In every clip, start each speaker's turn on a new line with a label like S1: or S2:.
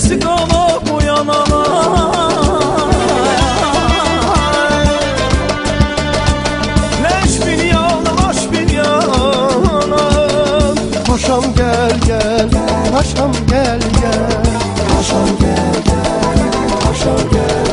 S1: Gelsin alıp uyanana. Leş bin yan, laş bin yana Paşam gel gel, paşam gel gel. Paşam gel gel, paşam gel.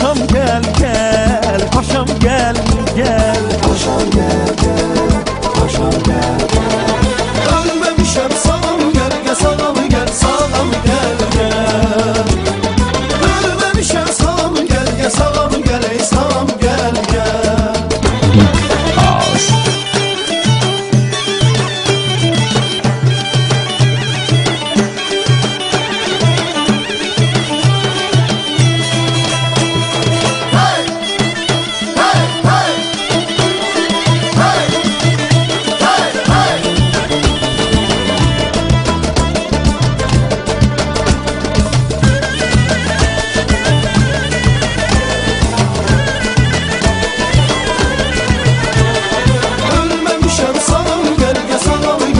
S1: Paşam gel gel. Paşam gel gel. Paşam gel gel.